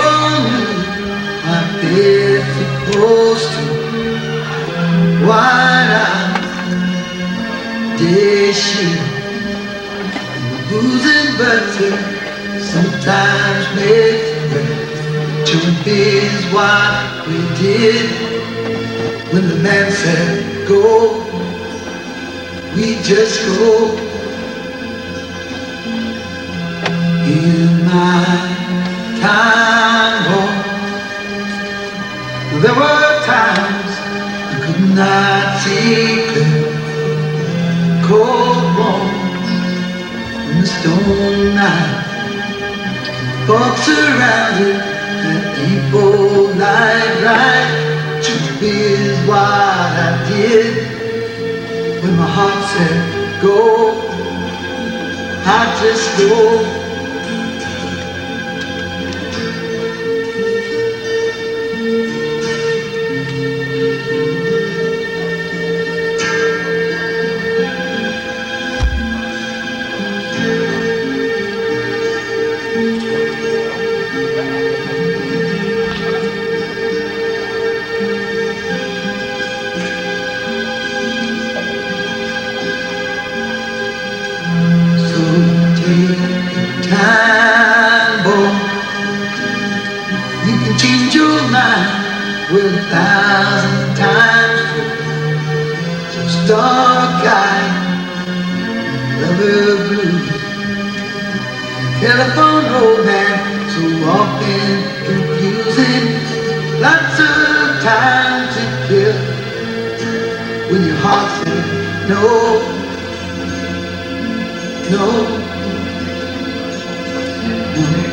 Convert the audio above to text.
burning like they're supposed to. Wide eyes, dishing, losing butter sometimes makes breath. Truth is what we did when the man said go. We just go in my I not. Cold warm in the stone night. Folks surrounded deep old night right. Truth is what I did when my heart said go. I just go. Time, boy. You can change your mind with a thousand times. So start guide, lover blues. Telephone romance, so often confusing. Lots of time to kill when your heart says no. No, Mm-hmm.